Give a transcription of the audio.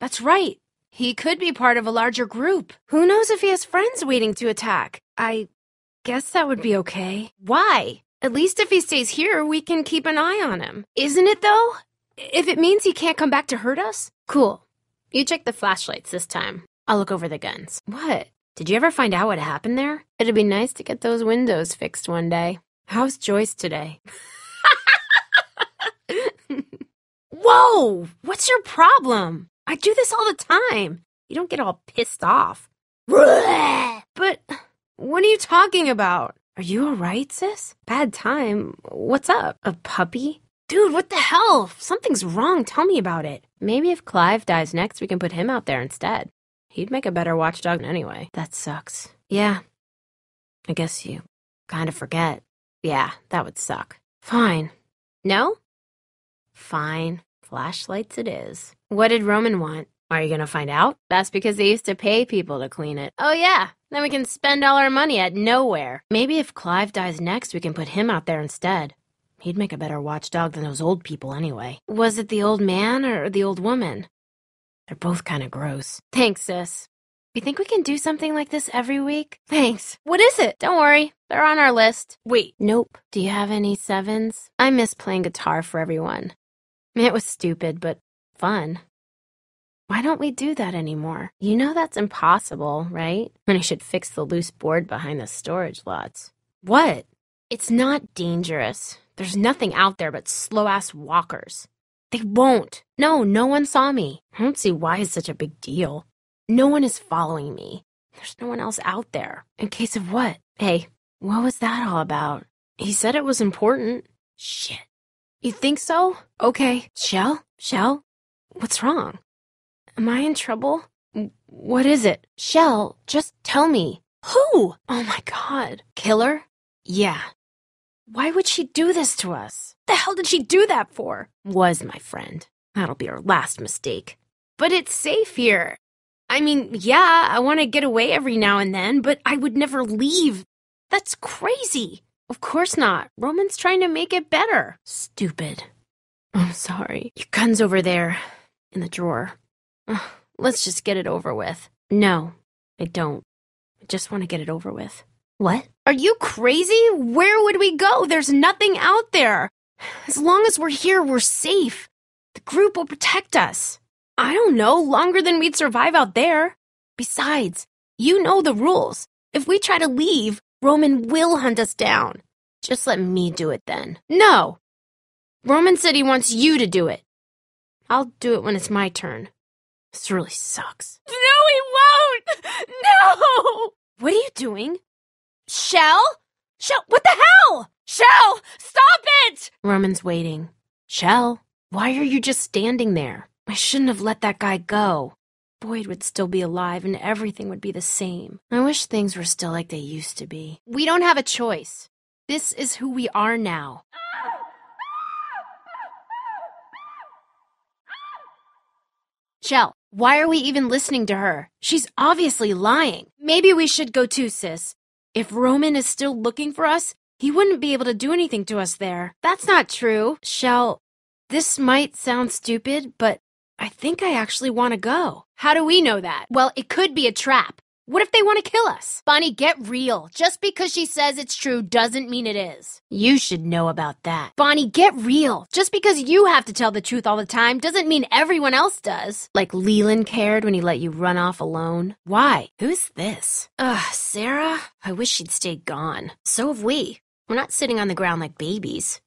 That's right. He could be part of a larger group. Who knows if he has friends waiting to attack? I guess that would be okay. Why? At least if he stays here, we can keep an eye on him. Isn't it, though? If it means he can't come back to hurt us? Cool. You check the flashlights this time. I'll look over the guns. What? Did you ever find out what happened there? It'd be nice to get those windows fixed one day. How's Joyce today? Whoa! What's your problem? I do this all the time. You don't get all pissed off. But what are you talking about? Are you alright, sis? Bad time. What's up? A puppy? Dude, what the hell? If something's wrong, tell me about it. Maybe if Clive dies next, we can put him out there instead. He'd make a better watchdog anyway. That sucks. Yeah. I guess you kind of forget. Yeah, that would suck. Fine. No? Fine. Flashlights it is. What did Roman want? Are you gonna find out? That's because they used to pay people to clean it. Oh, yeah. Then we can spend all our money at nowhere. Maybe if Clive dies next, we can put him out there instead. He'd make a better watchdog than those old people anyway. Was it the old man or the old woman? They're both kind of gross. Thanks, sis. You think we can do something like this every week? Thanks. What is it? Don't worry. They're on our list. Wait. Nope. Do you have any sevens? I miss playing guitar for everyone. It was stupid, but fun. Why don't we do that anymore? You know that's impossible, right? And I should fix the loose board behind the storage lots. What? It's not dangerous. There's nothing out there but slow ass walkers. They won't. No, no one saw me. I don't see why it's such a big deal. No one is following me. There's no one else out there. In case of what? Hey, what was that all about? He said it was important. Shit. You think so? Okay. Shel? Shel? What's wrong? Am I in trouble? What is it? Shel, just tell me. Who? Oh my god. Killer? Yeah. Why would she do this to us? The hell did she do that for? Was my friend. That'll be her last mistake. But it's safe here. I mean, yeah, I want to get away every now and then, but I would never leave. That's crazy. Of course not. Roman's trying to make it better. Stupid. I'm sorry. Your gun's over there, in the drawer. Ugh, let's just get it over with. No, I don't. I just want to get it over with. What? Are you crazy? Where would we go? There's nothing out there. As long as we're here, we're safe. The group will protect us. I don't know, longer than we'd survive out there. Besides, you know the rules. If we try to leave, Roman will hunt us down. Just let me do it then. No! Roman said he wants you to do it. I'll do it when it's my turn. This really sucks. No, he won't! No! What are you doing? Shel? Shel, what the hell? Shel, stop it! Roman's waiting. Shel, why are you just standing there? I shouldn't have let that guy go. Boyd would still be alive and everything would be the same. I wish things were still like they used to be. We don't have a choice. This is who we are now. Shel, why are we even listening to her? She's obviously lying. Maybe we should go too, sis. If Roman is still looking for us, he wouldn't be able to do anything to us there. That's not true. Shel, this might sound stupid, but I think I actually want to go. How do we know that? Well, it could be a trap. What if they want to kill us? Bonnie, get real. Just because she says it's true doesn't mean it is. You should know about that. Bonnie, get real. Just because you have to tell the truth all the time doesn't mean everyone else does. Like Leland cared when he let you run off alone. Why? Who's this? Ugh, Sarah? I wish she'd stayed gone. So have we. We're not sitting on the ground like babies.